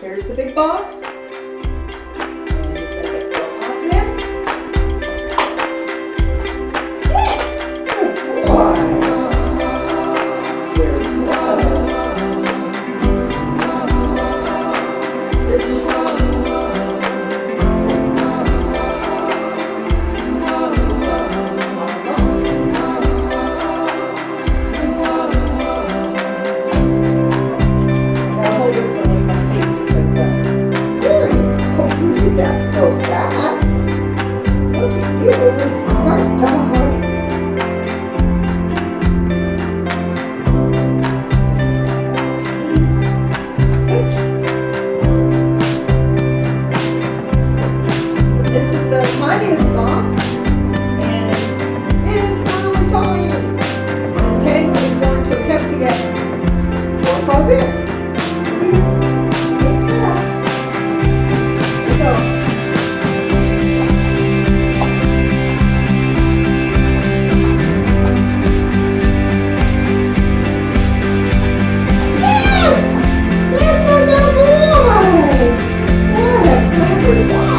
Here's the big box. so fast. Look at you, smart dog. This is the tiniest box.